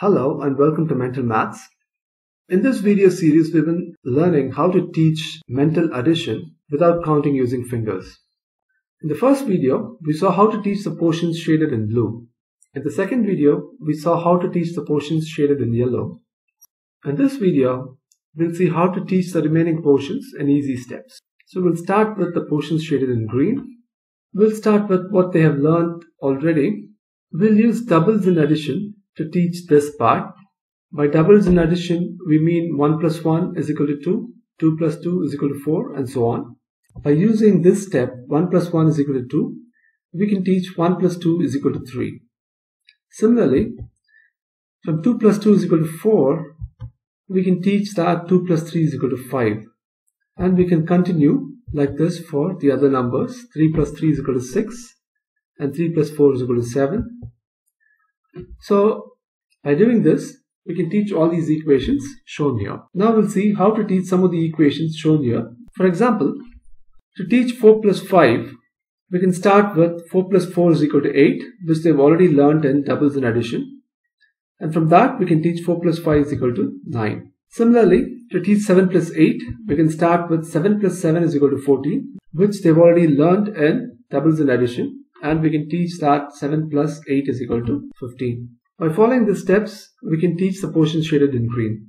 Hello and welcome to Mental Maths. In this video series, we've been learning how to teach mental addition without counting using fingers. In the first video, we saw how to teach the portions shaded in blue. In the second video, we saw how to teach the portions shaded in yellow. In this video, we'll see how to teach the remaining portions in easy steps. So we'll start with the portions shaded in green. We'll start with what they have learned already. We'll use doubles in addition to teach this part. By doubles in addition, we mean 1 plus 1 is equal to 2, 2 plus 2 is equal to 4, and so on. By using this step, 1 plus 1 is equal to 2, we can teach 1 plus 2 is equal to 3. Similarly, from 2 plus 2 is equal to 4, we can teach that 2 plus 3 is equal to 5. And we can continue like this for the other numbers. 3 plus 3 is equal to 6, and 3 plus 4 is equal to 7. So by doing this, we can teach all these equations shown here. Now we'll see how to teach some of the equations shown here. For example, to teach 4 plus 5, we can start with 4 plus 4 is equal to 8, which they've already learned in doubles and addition. And from that, we can teach 4 plus 5 is equal to 9. Similarly, to teach 7 plus 8, we can start with 7 plus 7 is equal to 14, which they've already learned in doubles and addition and we can teach that 7 plus 8 is equal to 15. By following the steps, we can teach the portion shaded in green.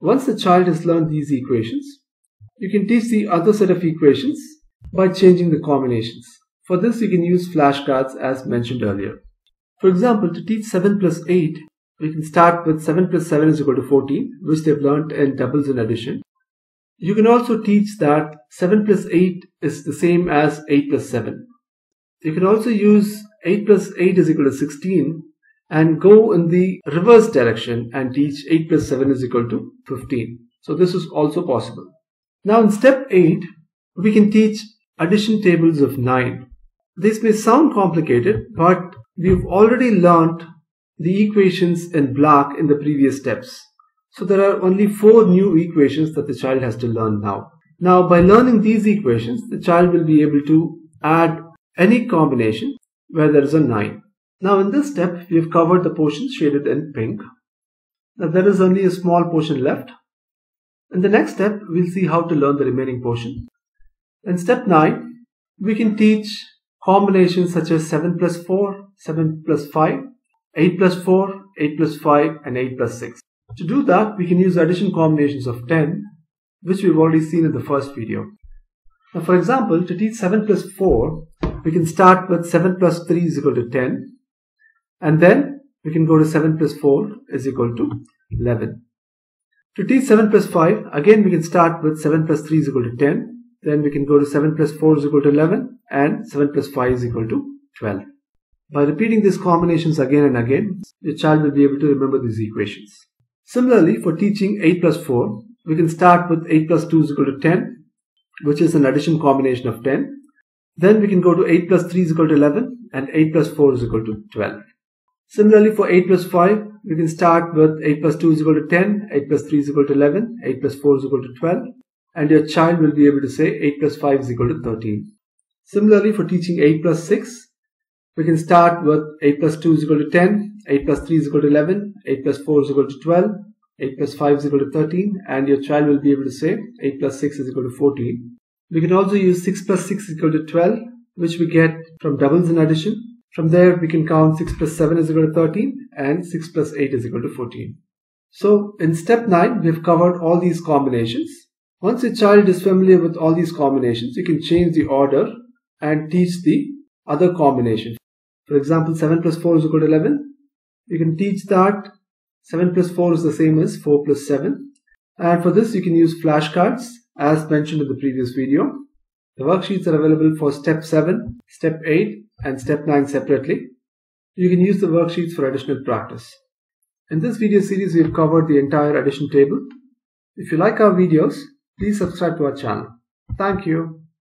Once the child has learned these equations, you can teach the other set of equations by changing the combinations. For this, you can use flashcards as mentioned earlier. For example, to teach 7 plus 8, we can start with 7 plus 7 is equal to 14, which they've learned in doubles and addition. You can also teach that 7 plus 8 is the same as 8 plus 7. You can also use 8 plus 8 is equal to 16 and go in the reverse direction and teach 8 plus 7 is equal to 15. So this is also possible. Now in step 8, we can teach addition tables of 9. This may sound complicated, but we've already learned the equations in black in the previous steps. So there are only four new equations that the child has to learn now. Now by learning these equations, the child will be able to add any combination where there is a 9. Now in this step, we have covered the portions shaded in pink. Now there is only a small portion left. In the next step, we'll see how to learn the remaining portion. In step 9, we can teach combinations such as 7 plus 4, 7 plus 5, 8 plus 4, 8 plus 5 and 8 plus 6. To do that, we can use addition combinations of 10, which we've already seen in the first video. Now for example, to teach 7 plus 4, we can start with 7 plus 3 is equal to 10 and then we can go to 7 plus 4 is equal to 11. To teach 7 plus 5 again we can start with 7 plus 3 is equal to 10 then we can go to 7 plus 4 is equal to 11 and 7 plus 5 is equal to 12. By repeating these combinations again and again, your child will be able to remember these equations. Similarly, for teaching 8 plus 4, we can start with 8 plus 2 is equal to 10, which is an addition combination of 10. Then we can go to 8 plus 3 is equal to 11 and 8 plus 4 is equal to 12. Similarly for 8 plus 5, we can start with 8 plus 2 is equal to 10, 8 plus 3 is equal to 11, 8 plus 4 is equal to 12 and your child will be able to say 8 plus 5 is equal to 13. Similarly for teaching 8 plus 6, we can start with 8 plus 2 is equal to 10, 8 plus 3 is equal to 11, 8 plus 4 is equal to 12, 8 plus 5 is equal to 13 and your child will be able to say 8 plus 6 is equal to 14. We can also use 6 plus 6 is equal to 12, which we get from doubles in addition. From there, we can count 6 plus 7 is equal to 13 and 6 plus 8 is equal to 14. So in step 9, we've covered all these combinations. Once a child is familiar with all these combinations, you can change the order and teach the other combinations. For example, 7 plus 4 is equal to 11. You can teach that 7 plus 4 is the same as 4 plus 7. And for this, you can use flashcards as mentioned in the previous video. The worksheets are available for step 7, step 8 and step 9 separately. You can use the worksheets for additional practice. In this video series, we have covered the entire addition table. If you like our videos, please subscribe to our channel. Thank you.